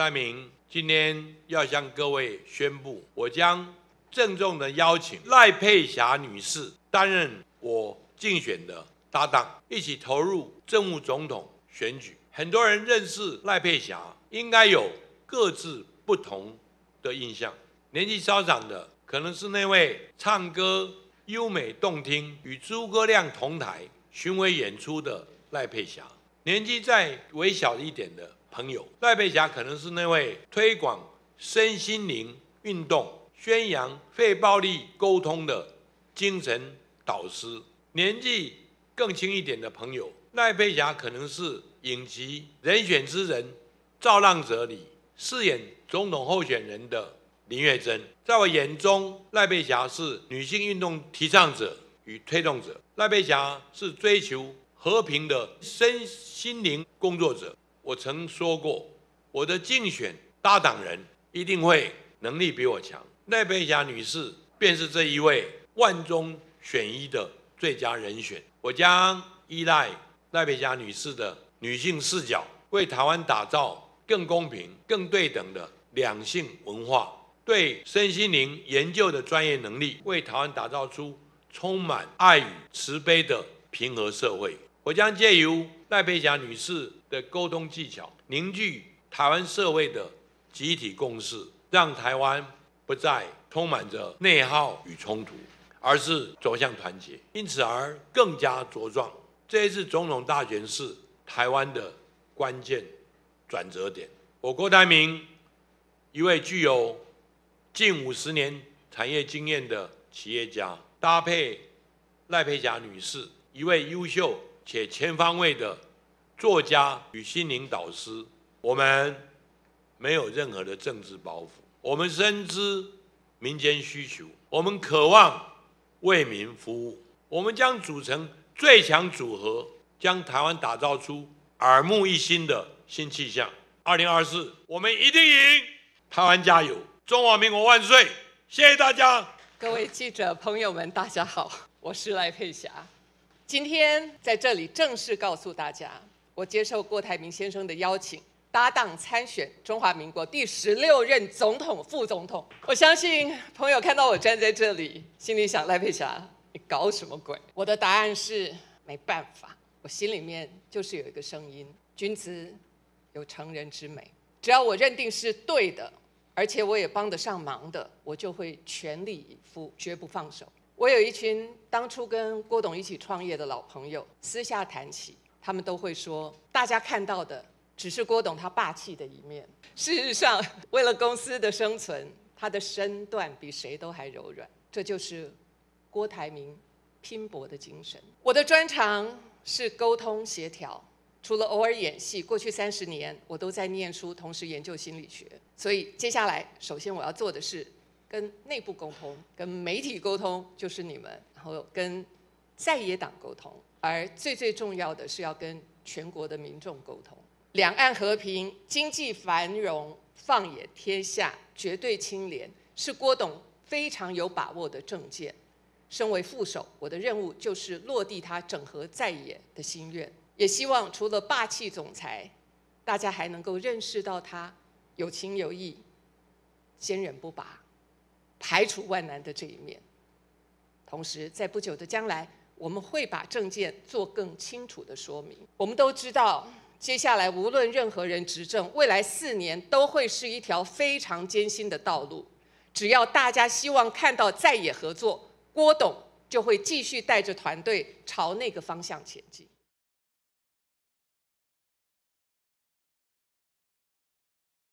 台铭今天要向各位宣布，我将郑重的邀请赖佩霞女士担任我竞选的搭档，一起投入政务总统选举。很多人认识赖佩霞，应该有各自不同的印象。年纪稍长的，可能是那位唱歌优美动听、与诸葛亮同台巡回演出的赖佩霞；年纪再微小一点的朋友，赖佩霞可能是那位推广身心灵运动、宣扬非暴力沟通的精神导师；年纪更轻一点的朋友，赖佩霞可能是影集《人选之人》造浪者里饰演总统候选人的。林月珍，在我眼中，赖佩霞是女性运动提倡者与推动者。赖佩霞是追求和平的身心灵工作者。我曾说过，我的竞选搭档人一定会能力比我强。赖佩霞女士便是这一位万中选一的最佳人选。我将依赖赖佩霞女士的女性视角，为台湾打造更公平、更对等的两性文化。对身心灵研究的专业能力，为台湾打造出充满爱与慈悲的平和社会。我将借由赖佩霞女士的沟通技巧，凝聚台湾社会的集体共识，让台湾不再充满着内耗与冲突，而是走向团结，因此而更加茁壮。这一次总统大选是台湾的关键转折点。我郭台铭，一位具有近五十年产业经验的企业家，搭配赖佩霞女士，一位优秀且全方位的作家与心灵导师。我们没有任何的政治包袱，我们深知民间需求，我们渴望为民服务。我们将组成最强组合，将台湾打造出耳目一新的新气象。二零二四，我们一定赢！台湾加油！中华民国万岁！谢谢大家。各位记者朋友们，大家好，我是赖佩霞。今天在这里正式告诉大家，我接受郭台铭先生的邀请，搭档参选中华民国第十六任总统、副总统。我相信朋友看到我站在这里，心里想：赖佩霞，你搞什么鬼？我的答案是：没办法，我心里面就是有一个声音：君子有成人之美，只要我认定是对的。而且我也帮得上忙的，我就会全力以赴，绝不放手。我有一群当初跟郭董一起创业的老朋友，私下谈起，他们都会说，大家看到的只是郭董他霸气的一面。事实上，为了公司的生存，他的身段比谁都还柔软。这就是郭台铭拼搏的精神。我的专长是沟通协调。除了偶尔演戏，过去三十年我都在念书，同时研究心理学。所以接下来，首先我要做的是跟内部沟通，跟媒体沟通，就是你们，然后跟在野党沟通，而最最重要的是要跟全国的民众沟通。两岸和平、经济繁荣、放眼天下、绝对清廉，是郭董非常有把握的政见。身为副手，我的任务就是落地他整合在野的心愿。也希望除了霸气总裁，大家还能够认识到他有情有义、坚韧不拔、排除万难的这一面。同时，在不久的将来，我们会把政见做更清楚的说明。我们都知道，接下来无论任何人执政，未来四年都会是一条非常艰辛的道路。只要大家希望看到在野合作，郭董就会继续带着团队朝那个方向前进。